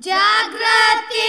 जागृति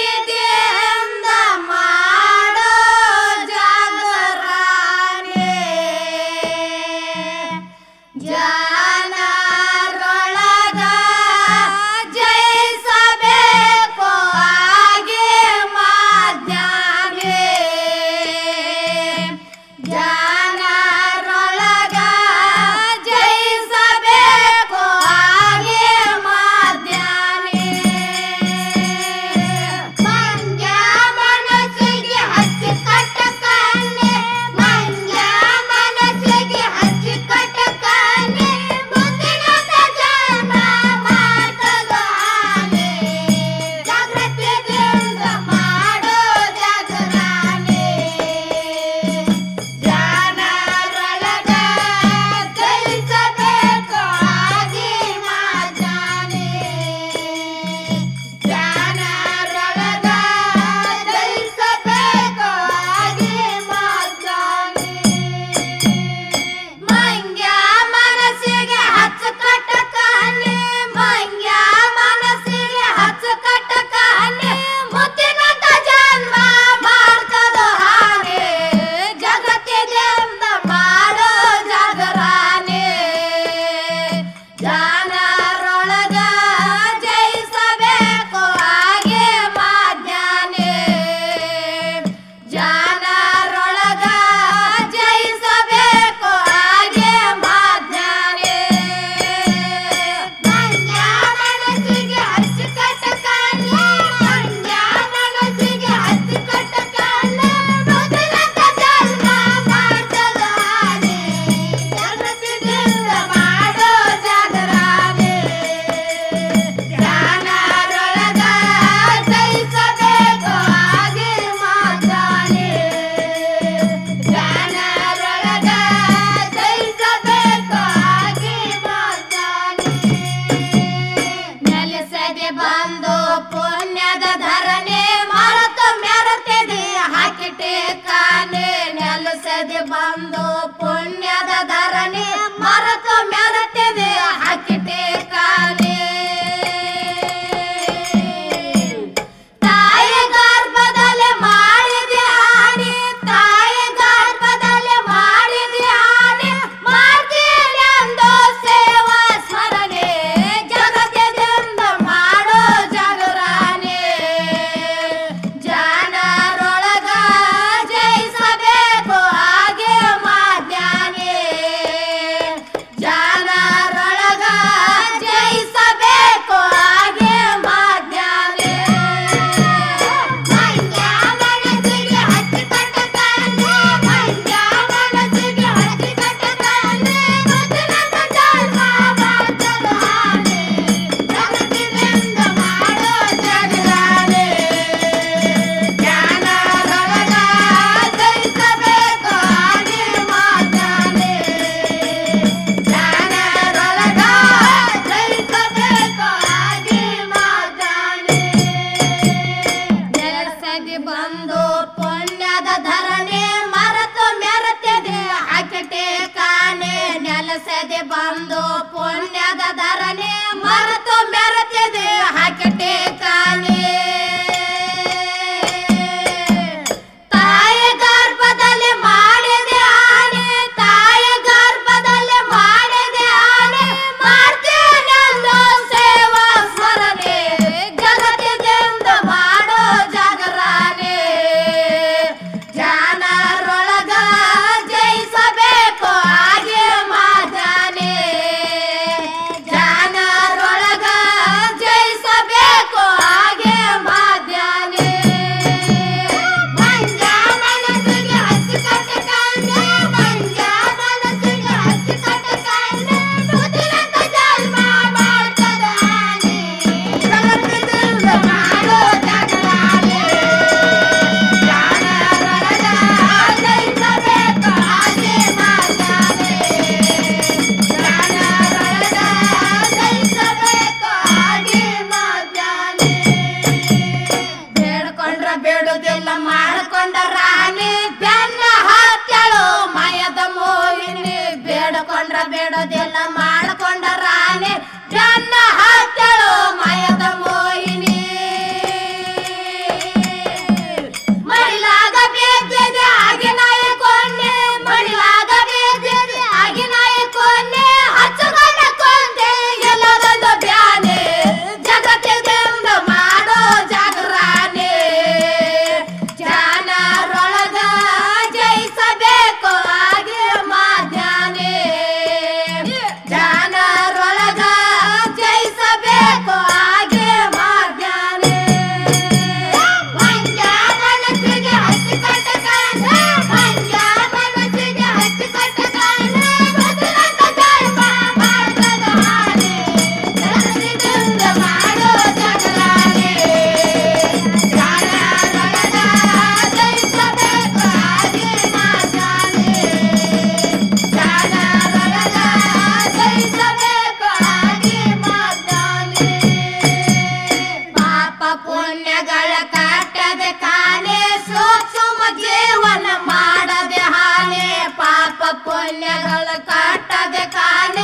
പൊല്ലകൾ കാട്ടത് കാല